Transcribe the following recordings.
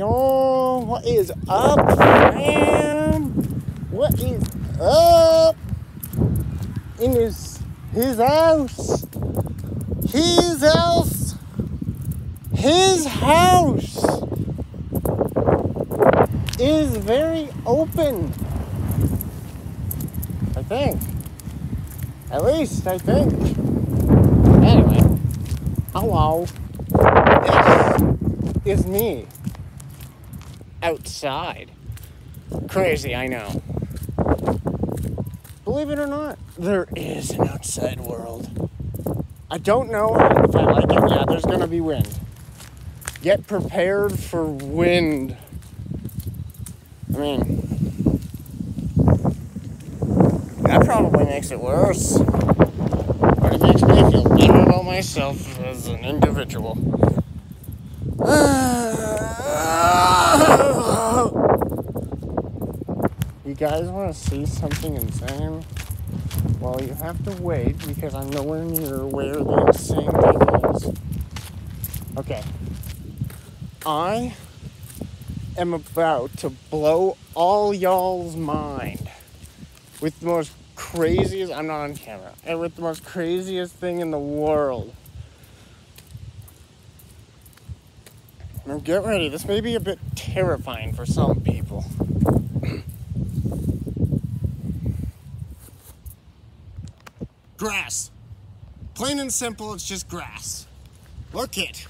y'all? What is up, fam? What is up? In his his house. His house. His house is very open. I think. At least I think. Anyway. Hello. This is me. Outside. Crazy, I know. Believe it or not, there is an outside world. I don't know if I like it. Yeah, there's gonna be wind. Get prepared for wind. I mean, that probably makes it worse. But it makes me feel better about myself as an individual. Ah. You guys want to see something insane? Well, you have to wait because I'm nowhere near where the insane thing is. Okay. I am about to blow all y'all's mind with the most craziest, I'm not on camera, and with the most craziest thing in the world. Now get ready, this may be a bit terrifying for some people. Grass. Plain and simple, it's just grass. Look it.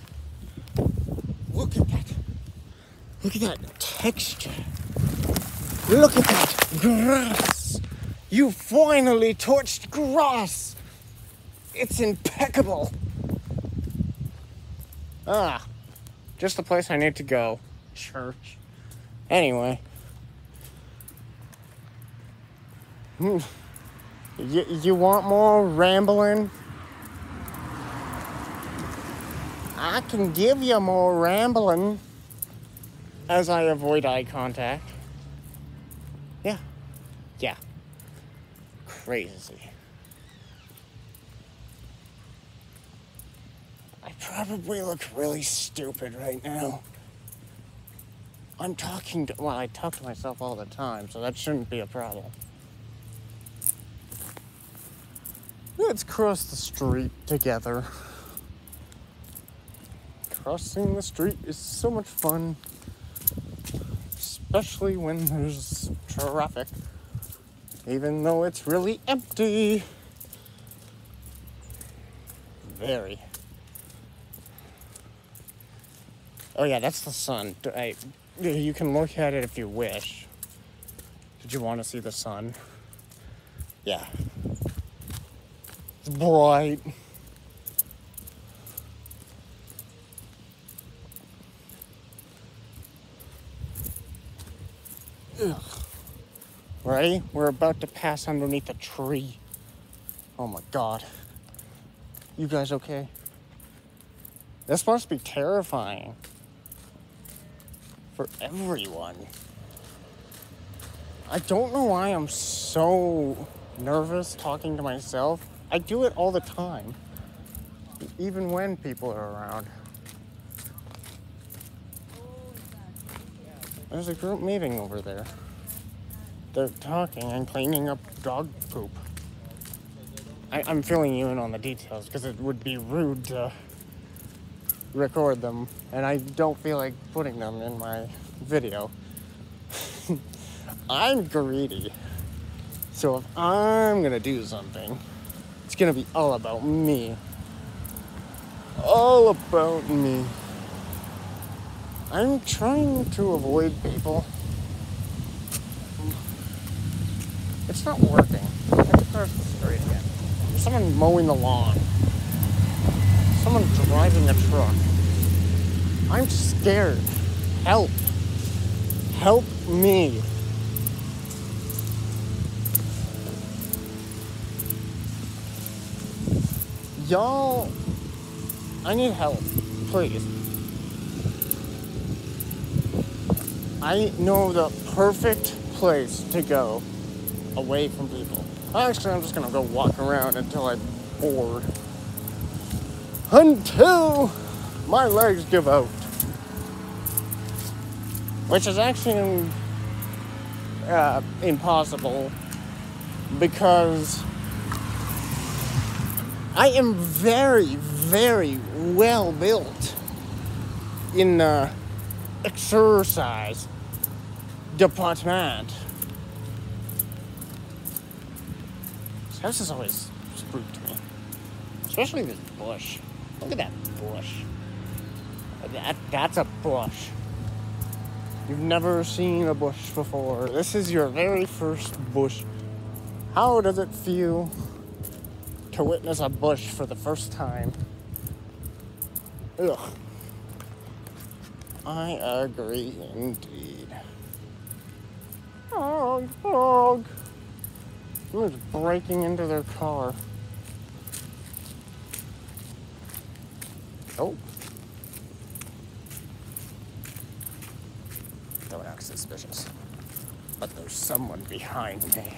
Look at that. Look at that texture. Look at that grass. You finally touched grass. It's impeccable. Ah, just the place I need to go. Church. Anyway. Hmm. You, you want more rambling? I can give you more rambling as I avoid eye contact. Yeah. Yeah. Crazy. I probably look really stupid right now. I'm talking to, well, I talk to myself all the time, so that shouldn't be a problem. Let's cross the street together. Crossing the street is so much fun, especially when there's traffic, even though it's really empty. Very. Oh, yeah, that's the sun. I, you can look at it if you wish. Did you want to see the sun? Yeah. Bright. Ugh. Ready? We're about to pass underneath a tree. Oh my god. You guys okay? This must be terrifying for everyone. I don't know why I'm so nervous talking to myself. I do it all the time, even when people are around. There's a group meeting over there. They're talking and cleaning up dog poop. I, I'm filling you in on the details because it would be rude to record them, and I don't feel like putting them in my video. I'm greedy. So if I'm gonna do something, gonna be all about me. All about me. I'm trying to avoid people. It's not working. Cross the street again. Someone mowing the lawn. Someone driving a truck. I'm scared. Help. Help me. Y'all, I need help. Please. I know the perfect place to go away from people. Actually, I'm just gonna go walk around until I'm bored. Until my legs give out. which is actually uh, impossible because I am very, very well built in the exercise department. This house has always spooked me, especially this bush. Look at that bush. That, that's a bush. You've never seen a bush before. This is your very first bush. How does it feel to witness a bush for the first time? Ugh. I agree indeed. Dog, dog. Someone's breaking into their car. Oh. Don't act suspicious. But there's someone behind me.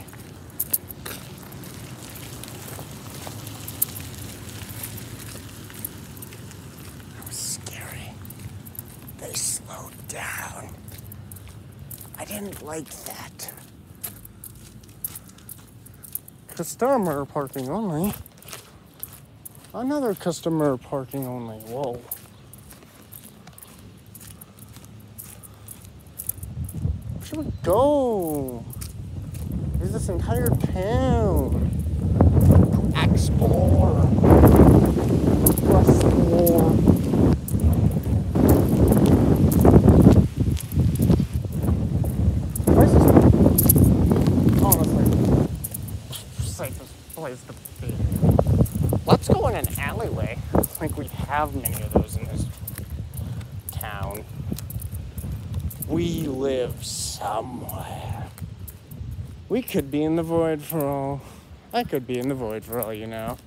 That was scary. They slowed down. I didn't like that. Customer parking only. Another customer parking only. Whoa. Where should we go? Is this entire town? Explore. Where's this? Honestly, place to. Let's go in an alleyway. I don't think we have many of those in this town. We live somewhere. We could be in the void for all. I could be in the void for all you know.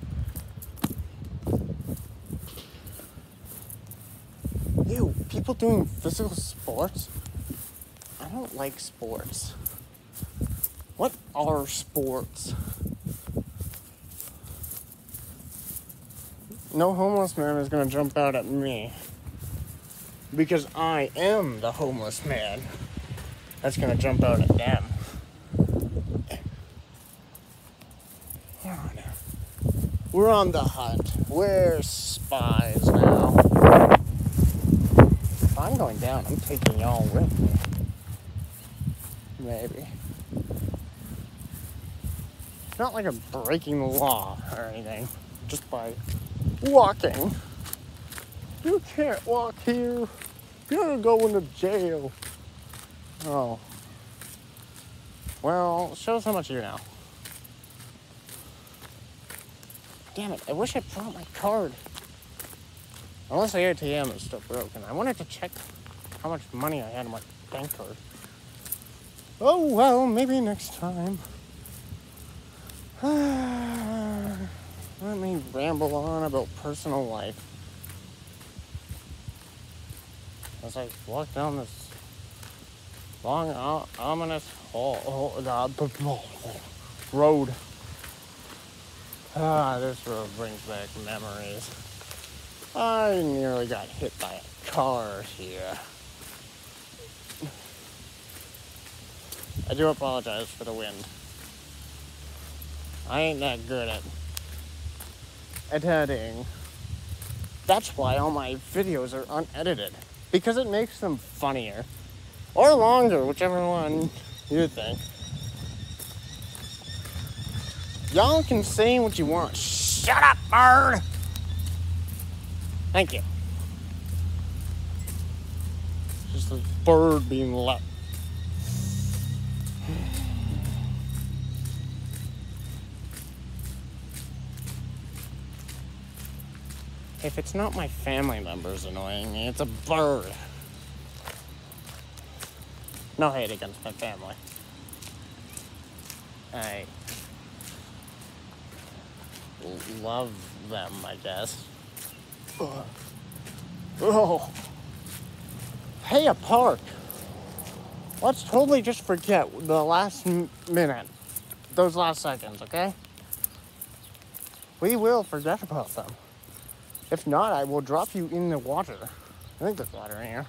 Ew, people doing physical sports? I don't like sports. What are sports? No homeless man is gonna jump out at me. Because I am the homeless man that's gonna jump out at them. We're on, we're on the hunt. We're spies now. If I'm going down, I'm taking y'all with me. Maybe. It's Not like I'm breaking the law or anything, just by walking. You can't walk here. You're gonna go into jail. Oh. Well, show us how much you know. Damn it, I wish I brought my card. Unless the ATM is still broken. I wanted to check how much money I had in my bank card. Oh well, maybe next time. Let me ramble on about personal life. As I walk down this long, ominous oh, road. Ah, this road brings back memories. I nearly got hit by a car here. I do apologize for the wind. I ain't that good at editing. That's why all my videos are unedited. Because it makes them funnier. Or longer, whichever one you think. Y'all can say what you want. Shut up, bird! Thank you. Just a bird being loud. If it's not my family members annoying me, it's a bird. No hate against my family. I love them, I guess. Ugh. Oh. Hey, a park. Let's totally just forget the last minute, those last seconds, okay? We will forget about them. If not, I will drop you in the water. I think there's water in here.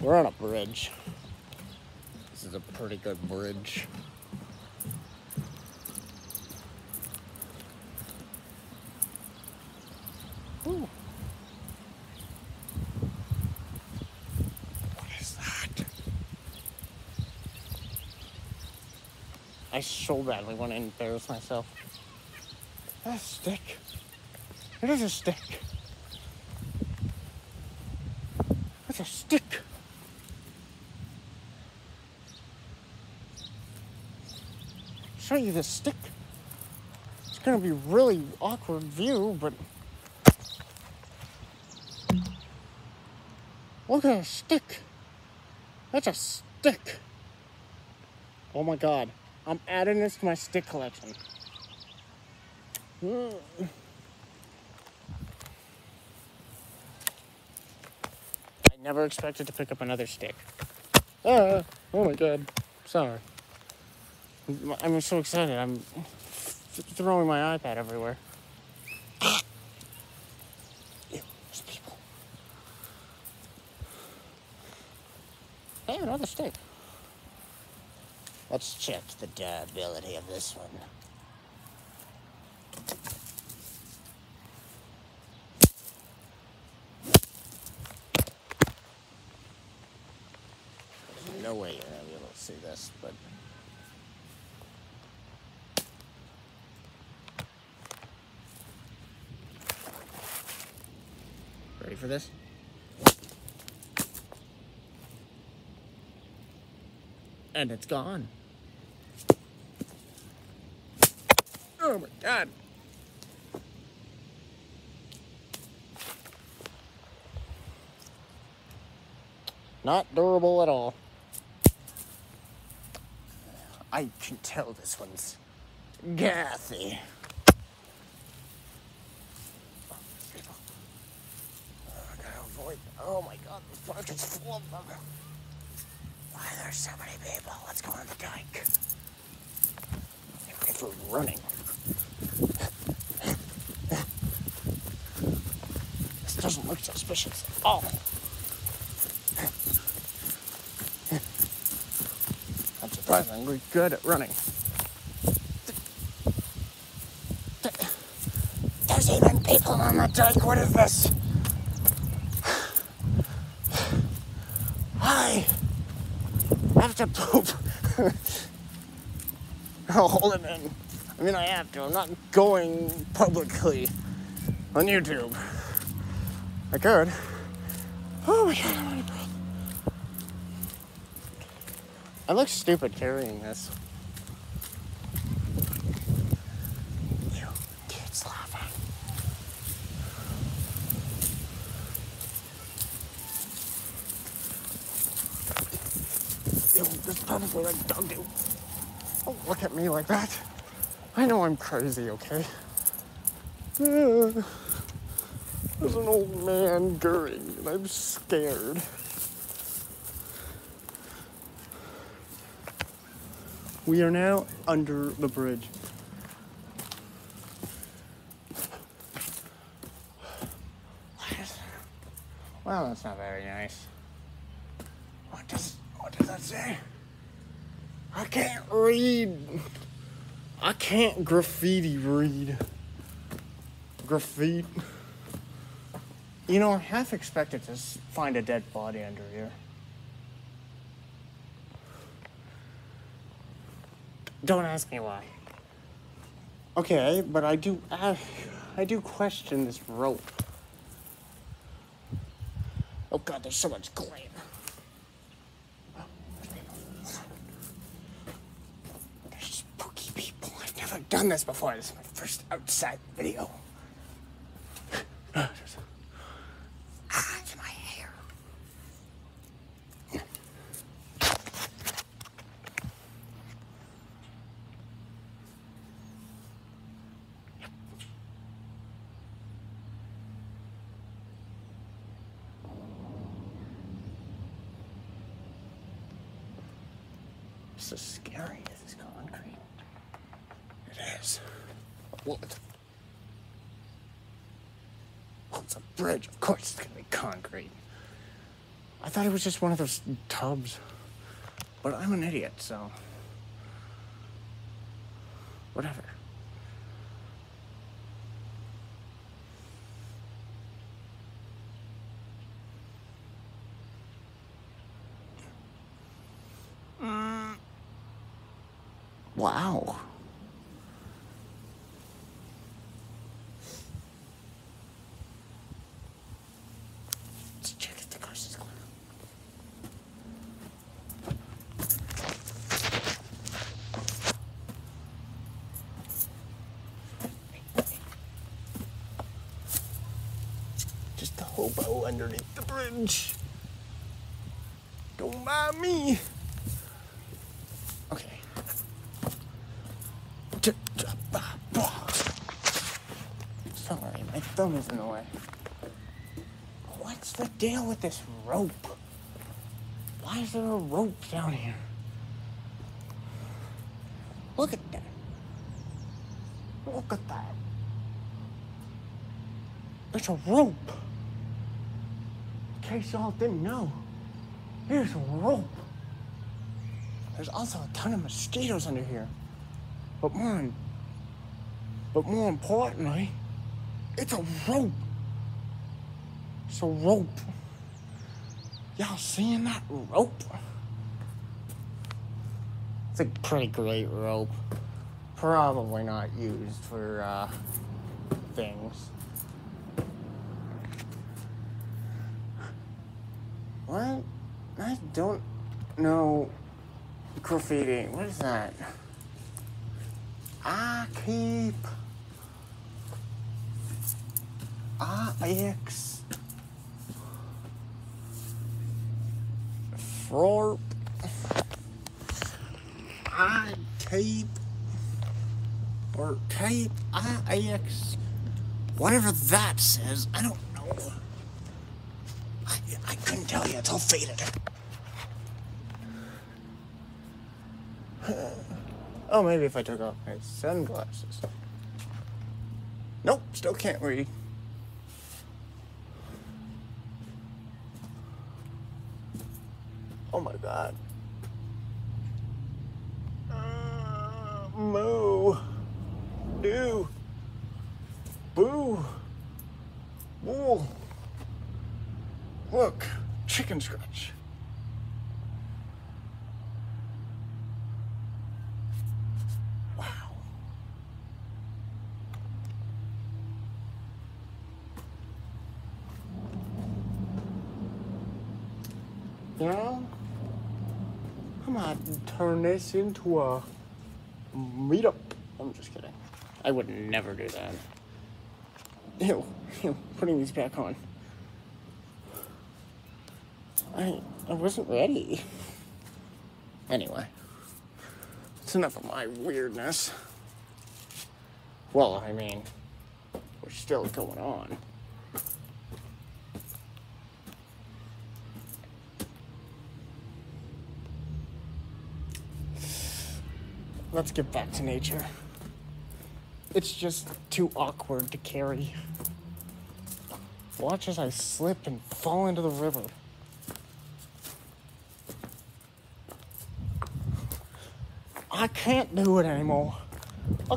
We're on a bridge. This is a pretty good bridge. Ooh. What is that? I so badly want to embarrass myself. That's a stick. It is a stick. It's a stick. Show you the stick. It's gonna be really awkward view, but look at a stick. That's a stick. Oh my god. I'm adding this to my stick collection. Mm. I never expected to pick up another stick. Ah, oh my god. Sorry. I'm so excited. I'm throwing my iPad everywhere. Ew, there's people. Hey, another stick. Let's check the durability of this one. There's no way you're gonna be able to see this, but ready for this? And it's gone. Oh my god. Not durable at all. I can tell this one's gathy. Oh, I gotta avoid. Oh my god, this park is full of them. Why are there so many people? Let's go on the dike. If we're running. This doesn't look suspicious at all. Surprisingly good at running. There's even people on the dike. What is this? Hi. I have to poop. I'll hold it in. I mean, I have to. I'm not going publicly on YouTube. I could. Oh my god, I'm out of breath. I look stupid carrying this. Ew, kids laughing. Ew, this probably like do. Don't look at me like that. I know I'm crazy, okay? There's an old man gurring, and I'm scared. We are now under the bridge. Well, that's not very nice. What does what does that say? I can't read. I can't graffiti read. Graffiti. You know, I half expected to find a dead body under here. Don't ask me why. Okay, but I do. I, I do question this rope. Oh God, there's so much glare. There's spooky people. I've never done this before. This is my first outside video. ah, it's my hair. This is scary. This is concrete. It is. What? Well, it's a bridge. Of course, it's gonna be concrete. I thought it was just one of those tubs. But I'm an idiot, so. Whatever. Mm. Wow. Let's check if the coast is clear. Just a hobo bridge. Don't mind me. Okay. Sorry, my thumb is in the way. What's the deal with this rope? Why is there a rope down here? Look at that. Look at that. It's a rope. Case y'all didn't know, here's a rope. There's also a ton of mosquitoes under here. But more, but more importantly, it's a rope. It's a rope. Y'all seeing that rope? It's a pretty great rope. Probably not used for uh, things. What? I don't know graffiti. What is that? I keep ah, IX Frorp I tape or tape IX whatever that says. I don't know. Couldn't tell you. It's all faded. Oh, maybe if I took off my sunglasses. Nope, still can't read. Oh my god. Uh, moo. Do. Know, I'm gonna turn this into a meetup. I'm just kidding. I would never do that. Ew, ew, putting these back on. I I wasn't ready. Anyway, it's enough of my weirdness. Well, I mean, we're still going on. Let's get back to nature. It's just too awkward to carry. Watch as I slip and fall into the river. I can't do it anymore.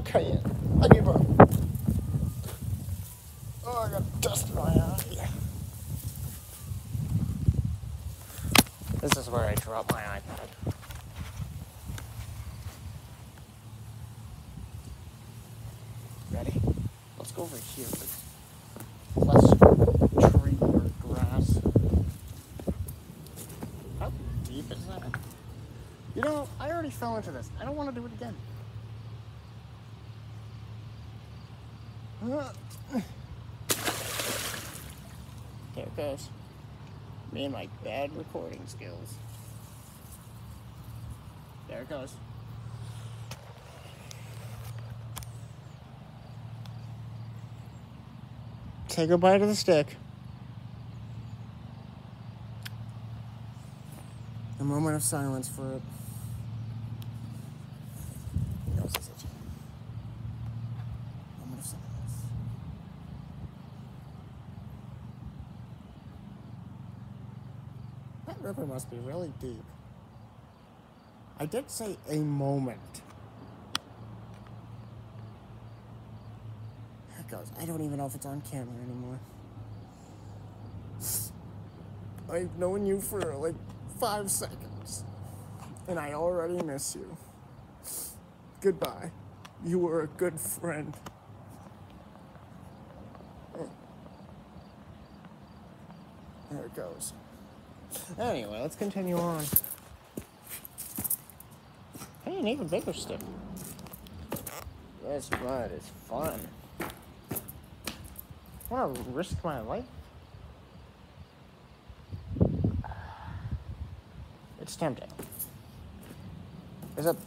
Can't. I give up. Oh, I got dust in my eye. This is where I drop my iPad. Ready? Let's go over here. Less tree or grass. How deep is that? You know, I already fell into this. I don't want to do it again. There it goes. Me and my bad recording skills. There it goes. Say goodbye to the stick. A moment of silence for it. That river must be really deep. I did say a moment. I don't even know if it's on camera anymore. I've known you for like five seconds, and I already miss you. Goodbye. You were a good friend. There it goes. Anyway, let's continue on. Hey, an even bigger stick. This mud is fun. Want to risk my life. It's tempting. There's a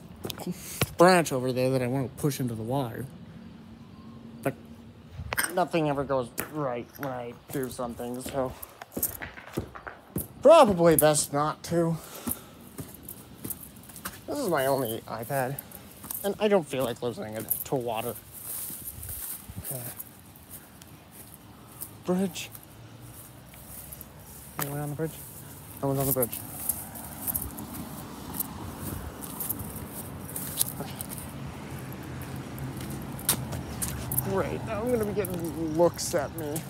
branch over there that I want to push into the water. But nothing ever goes right when I do something, so probably best not to. This is my only iPad, and I don't feel like losing it to water. Bridge. Anyone on the bridge? No one's on the bridge. Great. Now I'm gonna be getting looks at me.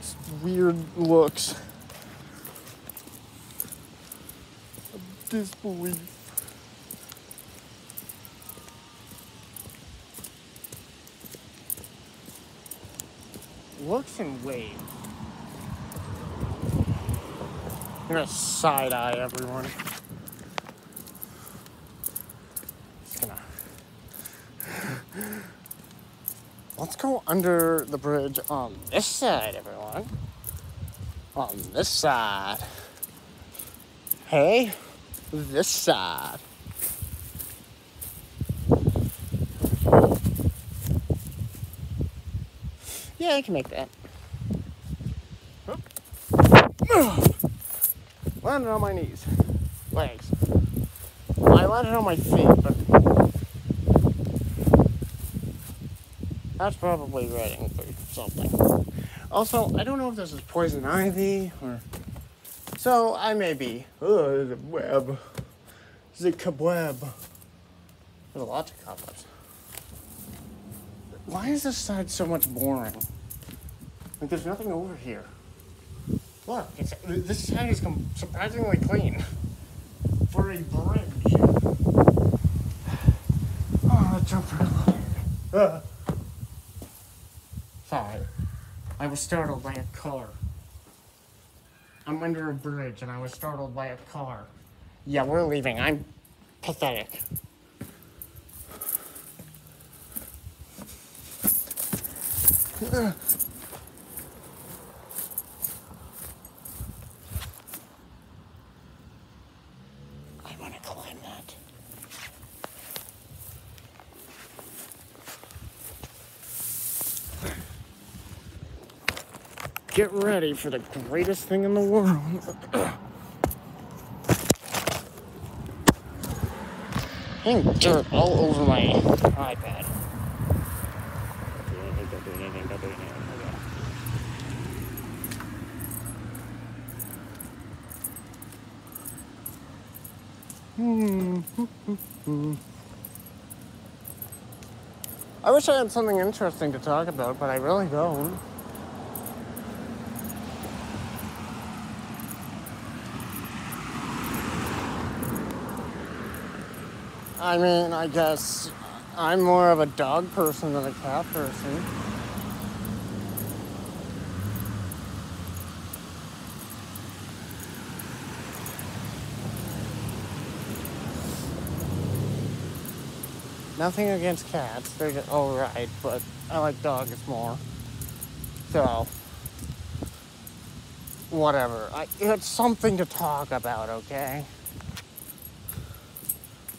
Just weird looks. Of disbelief. Looks and wave. I'm gonna side eye everyone. Just gonna. Let's go under the bridge on this side, everyone. On this side. Hey, this side. Yeah, I can make that. Landed on my knees. Legs. I landed on my feet, but that's probably writing for something. Also, I don't know if this is poison ivy or. So I may be. Oh, a web. There's a cobweb. There's lots of cobwebs. Why is this side so much boring? Like, there's nothing over here. Look, it's, this side is surprisingly clean for a bridge. Oh, that jumped really low. Ah. Sorry. I was startled by a car. I'm under a bridge and I was startled by a car. Yeah, we're leaving. I'm pathetic. Want to climb that. Get ready for the greatest thing in the world. Getting dirt all over my iPad. I wish I had something interesting to talk about, but I really don't. I mean, I guess I'm more of a dog person than a cat person. Nothing against cats, they're alright, but I like dogs more. So, whatever. I, it's something to talk about, okay?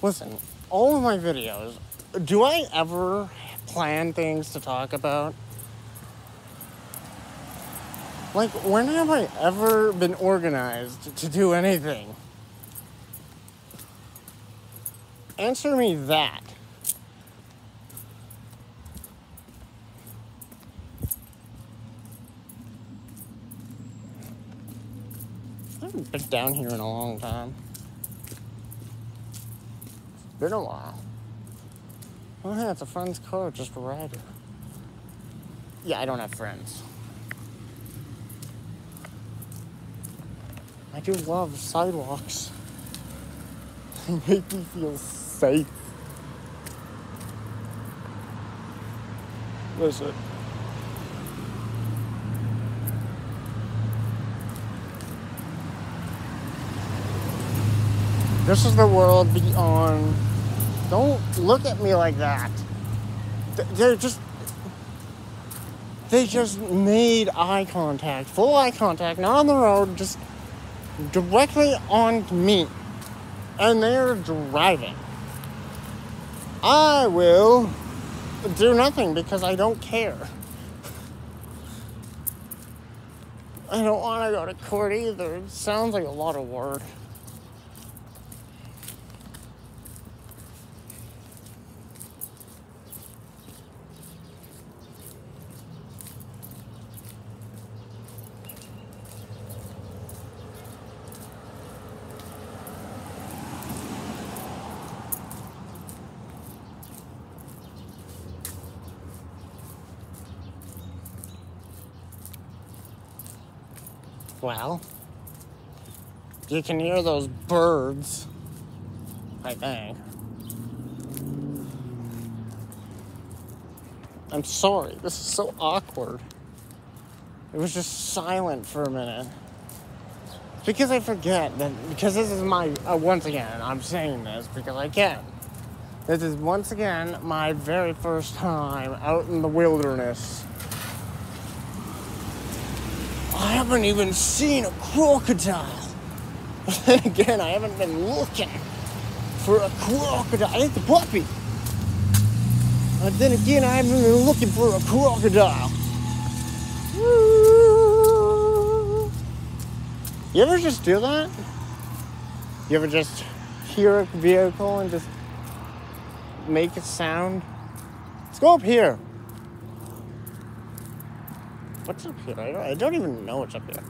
Listen, all of my videos, do I ever plan things to talk about? Like, when have I ever been organized to do anything? Answer me that. I haven't been down here in a long time. It's been a while. Oh, yeah, it's a friend's car, just rider. Yeah, I don't have friends. I do love sidewalks. They make me feel safe. Listen. This is the world beyond. Don't look at me like that. They're just. They just made eye contact, full eye contact, not on the road, just directly on me. And they're driving. I will do nothing because I don't care. I don't want to go to court either. It sounds like a lot of work. Well, you can hear those birds, I think. I'm sorry, this is so awkward. It was just silent for a minute. Because I forget that, because this is my, uh, once again, I'm saying this because I can. This is once again my very first time out in the wilderness. I haven't even seen a crocodile. But then again, I haven't been looking for a crocodile. I It's a puppy. But then again, I haven't been looking for a crocodile. You ever just do that? You ever just hear a vehicle and just make a sound? Let's go up here. What's up here? I don't, I don't even know what's up here.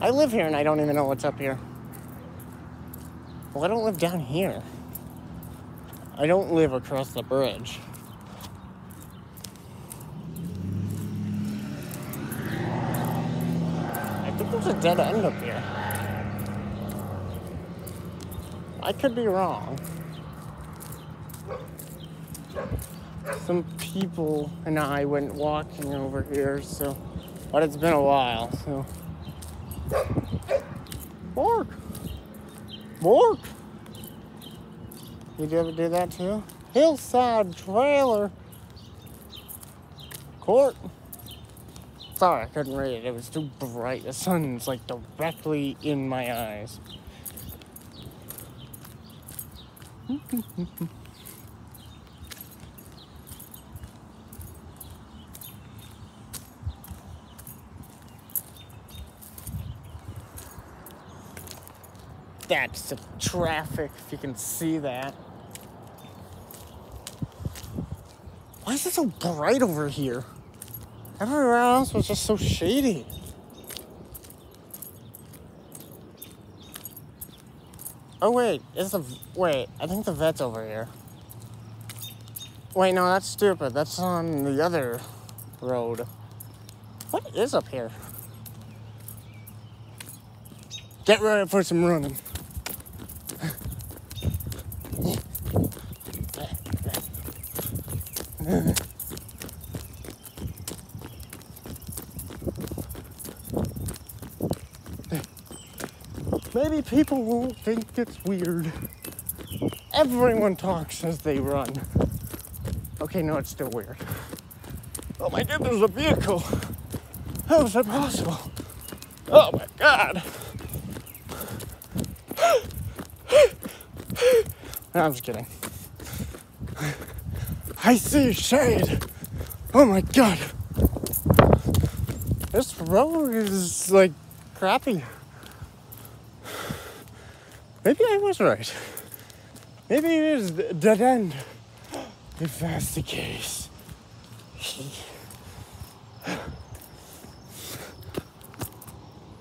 I live here and I don't even know what's up here. Well, I don't live down here. I don't live across the bridge. I think there's a dead end up here. I could be wrong. Some people and I went walking over here, so, but it's been a while, so. Mark! Mark! Did you ever do that too? Hillside trailer. Court. Sorry, I couldn't read it. It was too bright. The sun's like directly in my eyes. That's the traffic, if you can see that. Why is it so bright over here? Everywhere else was just so shady. Oh wait, is the wait? I think the vet's over here. Wait, no, that's stupid. That's on the other road. What is up here? Get ready for some running. People won't think it's weird. Everyone talks as they run. Okay, no, it's still weird. Oh my goodness, a vehicle! How is that possible? Oh my god! No, I'm just kidding. I see shade! Oh my god! This road is like crappy. Maybe I was right. Maybe it is dead end. If that's the case.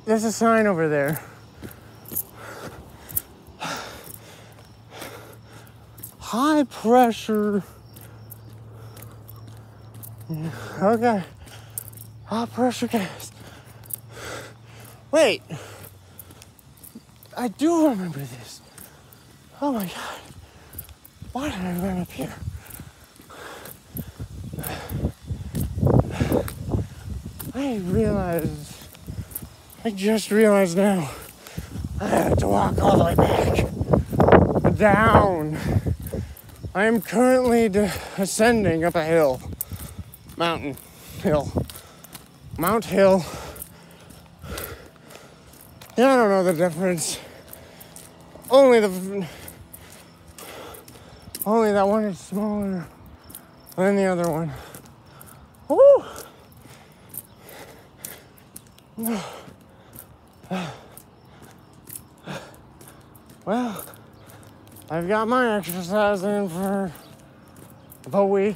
There's a sign over there. High pressure. Okay. High pressure gas. Wait. I do remember this. Oh my god. Why did I run up here? I realized, I just realized now, I have to walk all the way back. Down. I am currently ascending up a hill. Mountain. Hill. Mount Hill. Yeah, I don't know the difference. Only the. Only that one is smaller than the other one. Woo! Well, I've got my exercise in for the week.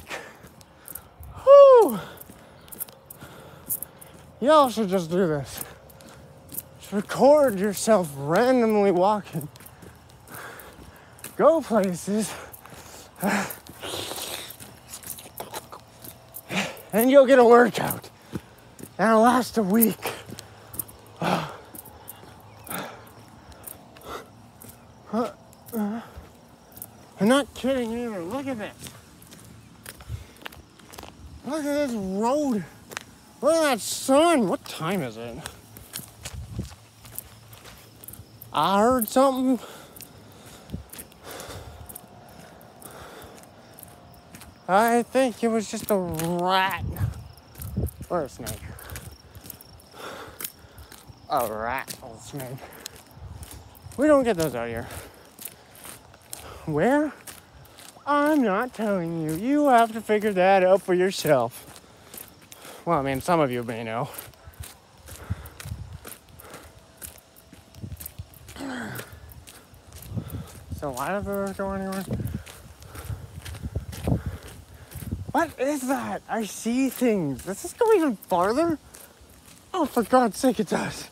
Whew. Y'all should just do this. Just record yourself randomly walking. Go places. And you'll get a workout. And it'll last a week. I'm not kidding either. Look at this. Look at this road. Look at that sun. What time is it? I heard something. I think it was just a rat. Or a snake. A rat or a snake. We don't get those out here. Where? I'm not telling you. You have to figure that out for yourself. Well, I mean, some of you may know. So why does it go anywhere? What is that? I see things. Does this go even farther? Oh, for God's sake, it does.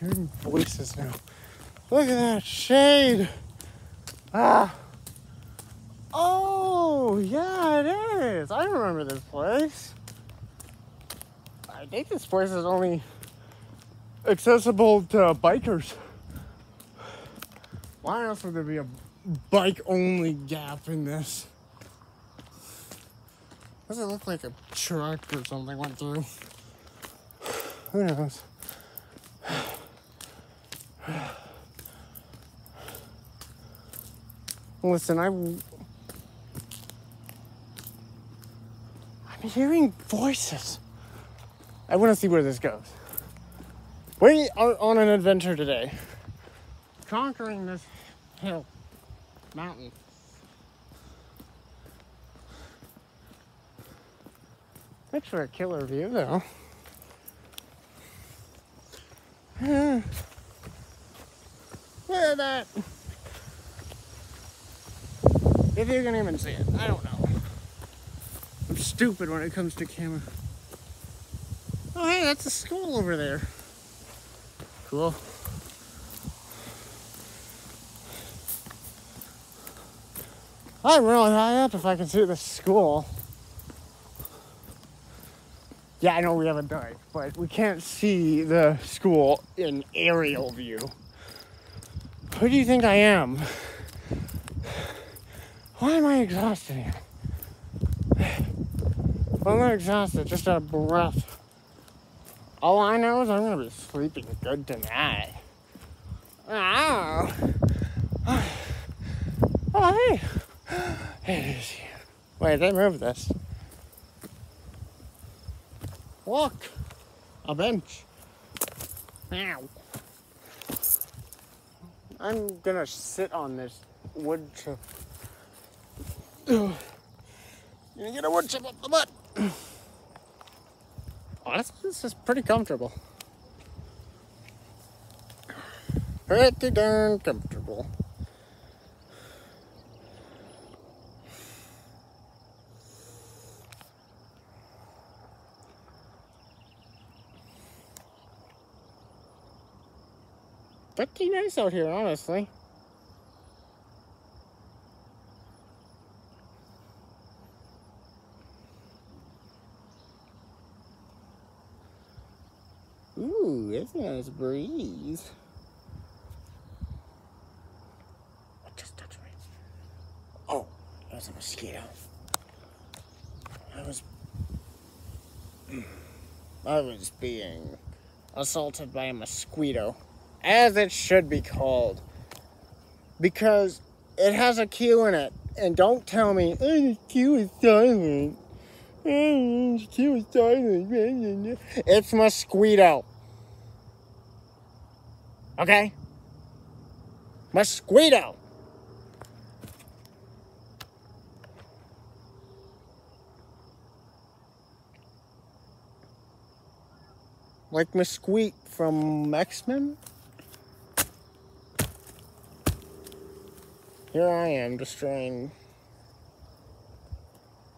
Hearing voices now. Look at that shade. Ah. Oh, yeah, it is. I remember this place. I think this place is only accessible to bikers. Why else would there be a bike only gap in this? Does it look like a truck or something went through? Who knows? Listen, I'm. I'm hearing voices. I want to see where this goes. We are on an adventure today. Conquering this hill, mountain. Makes for a killer view, though. Look at that. If you can even see it, I don't know. I'm stupid when it comes to camera. Oh, hey, that's a school over there. Cool. I'm really high up if I can see the school. Yeah, I know we have a dike, but we can't see the school in aerial view. Who do you think I am? Why am I exhausted here? I'm not exhausted, just out of breath. All I know is I'm gonna be sleeping good tonight. Oh. Oh, hey. It is here. Wait, they moved this. Look, a bench. Ow. I'm gonna sit on this wood chip. You're gonna get a wood chip up the butt. Honestly, this is pretty comfortable. Pretty darn comfortable. Pretty nice out here, honestly. Ooh, it's a nice breeze. What just touched me? Oh, it was a mosquito. I was. Mm, I was being assaulted by a mosquito, as it should be called, because it has a Q in it. And don't tell me, oh, Q is silent. Oh, Q is silent. It's mosquito. Okay? Mosquito. Like Mesquite from X-Men? Here I am destroying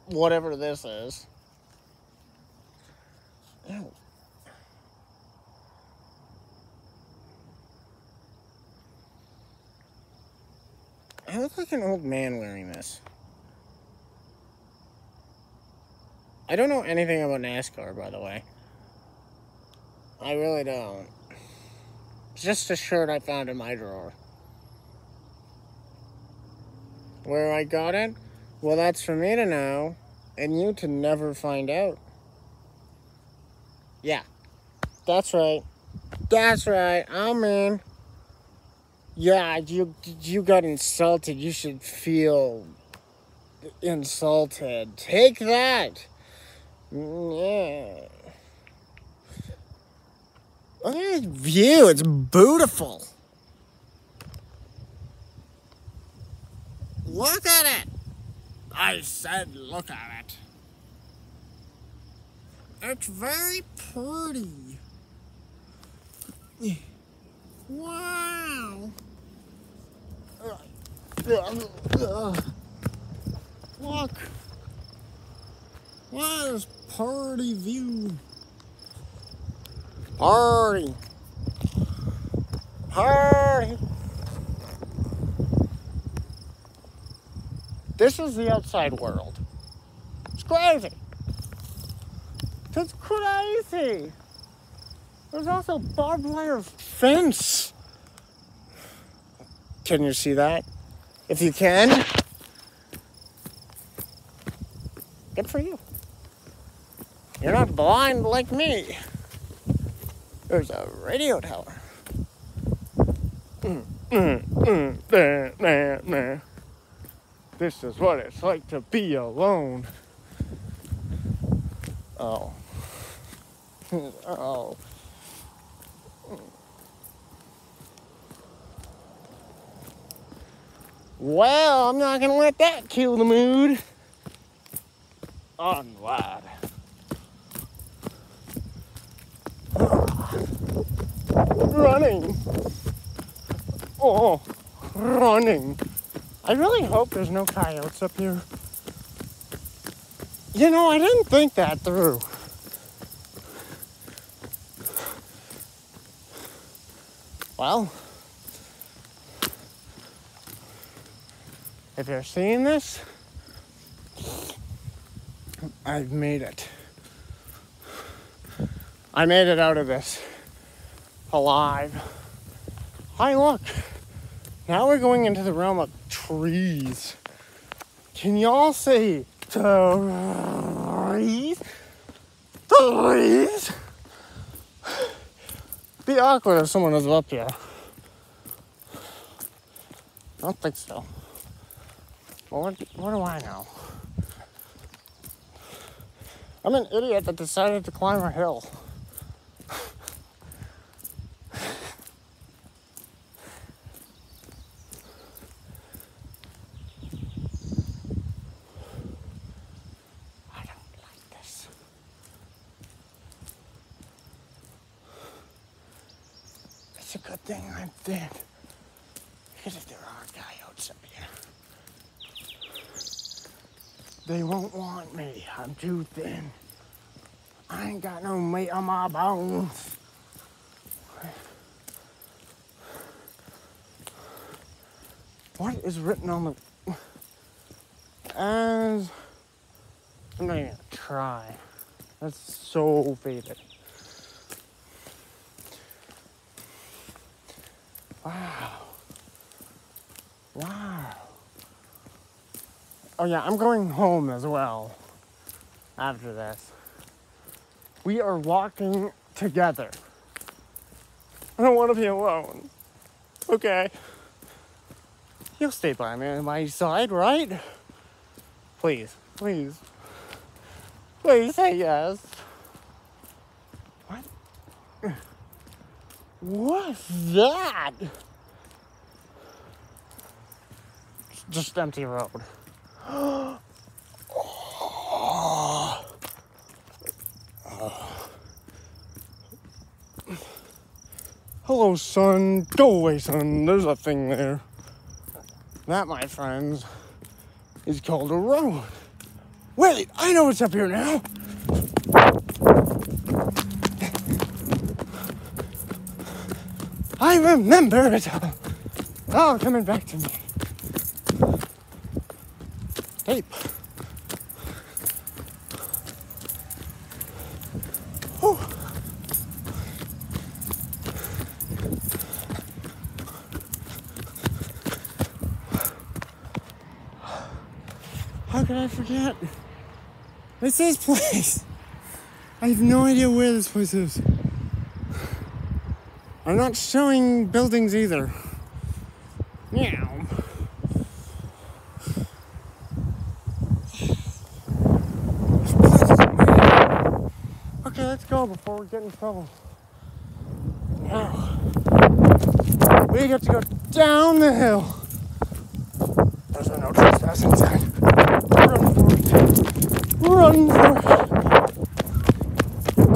whatever this is. I look like an old man wearing this. I don't know anything about NASCAR, by the way. I really don't. It's just a shirt I found in my drawer. Where I got it? Well, that's for me to know, and you to never find out. Yeah, that's right. That's right. I'm in. Yeah, you you got insulted. You should feel insulted. Take that. Mm, yeah. Look at this view. It's beautiful. Look at it. I said look at it. It's very pretty. Wow. Look. What is party view? Party. Party. This is the outside world. It's crazy. It's crazy. There's also barbed wire fence. Can you see that? If you can, good for you. You're not blind like me. There's a radio tower. Mm, mm, mm, nah, nah, nah. This is what it's like to be alone. Oh. oh. Well, I'm not gonna let that kill the mood. On Onward. Running. Oh, running. I really hope there's no coyotes up here. You know, I didn't think that through. Well, if you're seeing this, I've made it. I made it out of this alive. Hi, look. Now we're going into the realm of trees. Can y'all say trees? Trees? Be awkward if someone was up here. I don't think so. What, what do I know? I'm an idiot that decided to climb a hill. thing I'm thin. Because if there are coyotes up here, they won't want me. I'm too thin. I ain't got no meat on my bones. What is written on the as I'm not even gonna try. That's so faded. Wow. Wow. Oh yeah, I'm going home as well after this. We are walking together. I don't want to be alone. Okay. You'll stay by me on my side, right? Please, please. Please say yes. What? What's that? Just empty road. Oh. Hello, son. Go away, son. There's a thing there. That, my friends, is called a road. Wait, I know what's up here now. I remember it all. All coming back to me. Tape. I forget? It's this place. I have no idea where this place is. I'm not showing buildings either. Meow. Okay, let's go before we get in trouble. Now, we get to go down the hill. There's a no trespassing sign. Run for it. Run for it.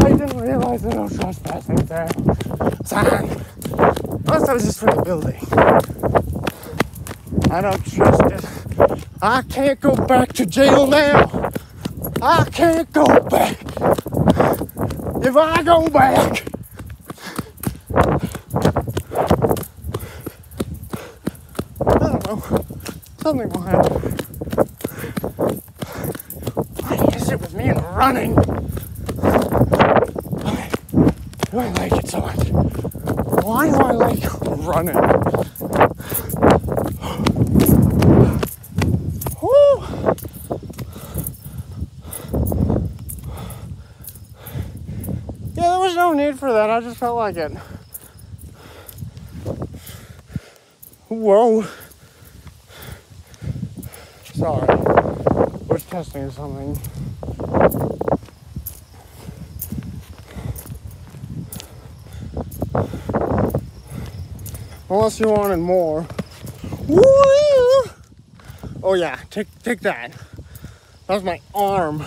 I didn't realize there was no trespassing. Sign. Unless I was just for the building. I don't trust it. I can't go back to jail now. I can't go back. If I go back, I don't know. Something will happen. Why is it with me and running? Why do I like it so much? Why do I like running? Yeah, there was no need for that. I just felt like it. Whoa. Sorry. We're testing something. Unless you wanted more. Oh yeah, take take that. That was my arm.